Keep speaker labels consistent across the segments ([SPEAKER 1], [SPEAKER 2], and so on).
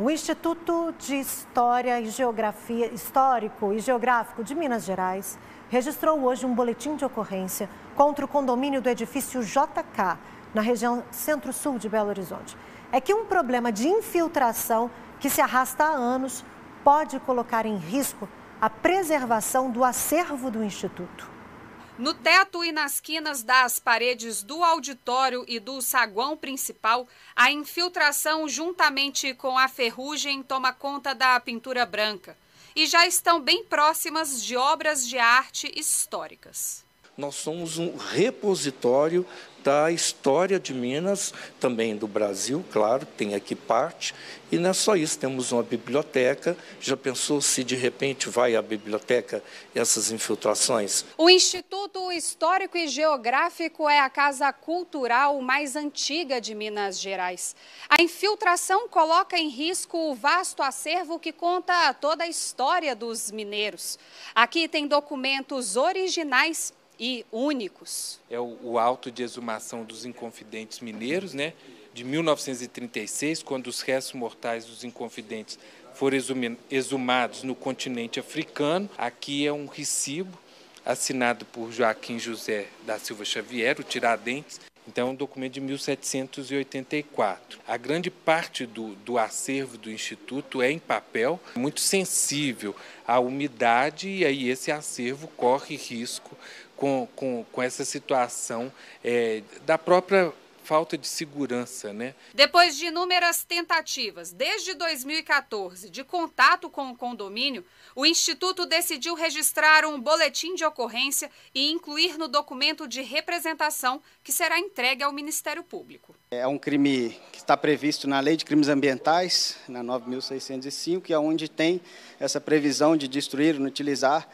[SPEAKER 1] O Instituto de História e Geografia Histórico e Geográfico de Minas Gerais registrou hoje um boletim de ocorrência contra o condomínio do edifício JK, na região centro-sul de Belo Horizonte. É que um problema de infiltração que se arrasta há anos pode colocar em risco a preservação do acervo do Instituto.
[SPEAKER 2] No teto e nas quinas das paredes do auditório e do saguão principal, a infiltração, juntamente com a ferrugem, toma conta da pintura branca. E já estão bem próximas de obras de arte históricas.
[SPEAKER 3] Nós somos um repositório da história de Minas, também do Brasil, claro, tem aqui parte. E não é só isso, temos uma biblioteca. Já pensou se de repente vai à biblioteca essas infiltrações?
[SPEAKER 2] O Instituto Histórico e Geográfico é a casa cultural mais antiga de Minas Gerais. A infiltração coloca em risco o vasto acervo que conta toda a história dos mineiros. Aqui tem documentos originais e únicos.
[SPEAKER 4] É o, o auto de exumação dos inconfidentes mineiros, né, de 1936, quando os restos mortais dos inconfidentes foram exumados no continente africano. Aqui é um recibo assinado por Joaquim José da Silva Xavier, o Tiradentes, então, é um documento de 1784. A grande parte do, do acervo do Instituto é em papel, muito sensível à umidade, e aí esse acervo corre risco com, com, com essa situação é, da própria falta de segurança, né?
[SPEAKER 2] Depois de inúmeras tentativas, desde 2014, de contato com o condomínio, o Instituto decidiu registrar um boletim de ocorrência e incluir no documento de representação que será entregue ao Ministério Público.
[SPEAKER 5] É um crime que está previsto na Lei de Crimes Ambientais, na 9.605, que é onde tem essa previsão de destruir, inutilizar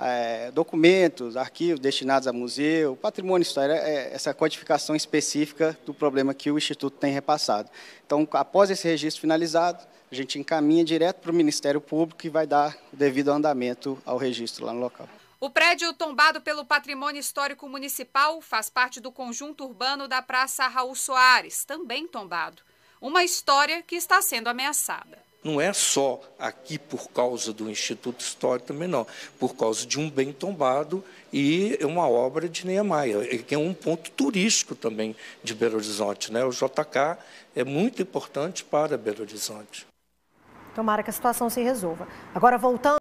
[SPEAKER 5] é, documentos, arquivos destinados a museu, patrimônio histórico, é, essa codificação específica do problema que o Instituto tem repassado. Então, após esse registro finalizado, a gente encaminha direto para o Ministério Público e vai dar o devido andamento ao registro lá no local.
[SPEAKER 2] O prédio tombado pelo Patrimônio Histórico Municipal faz parte do conjunto urbano da Praça Raul Soares, também tombado. Uma história que está sendo ameaçada.
[SPEAKER 3] Não é só aqui por causa do Instituto Histórico também não, por causa de um bem tombado e uma obra de Niemeyer, que é um ponto turístico também de Belo Horizonte. Né? O JK é muito importante para Belo Horizonte.
[SPEAKER 1] Tomara que a situação se resolva. Agora, voltando.